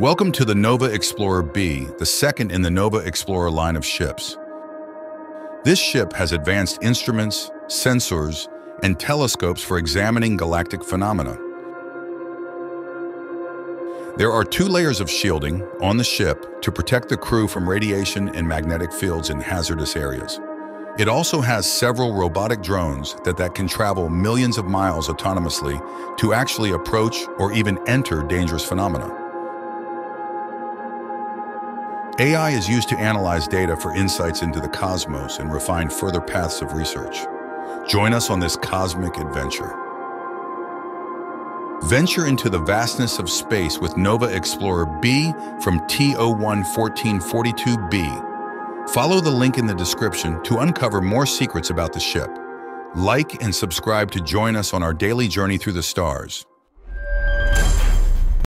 Welcome to the Nova Explorer B, the second in the Nova Explorer line of ships. This ship has advanced instruments, sensors, and telescopes for examining galactic phenomena. There are two layers of shielding on the ship to protect the crew from radiation and magnetic fields in hazardous areas. It also has several robotic drones that, that can travel millions of miles autonomously to actually approach or even enter dangerous phenomena. AI is used to analyze data for insights into the cosmos and refine further paths of research. Join us on this cosmic adventure. Venture into the vastness of space with Nova Explorer B from TOI 1442B Follow the link in the description to uncover more secrets about the ship. Like and subscribe to join us on our daily journey through the stars.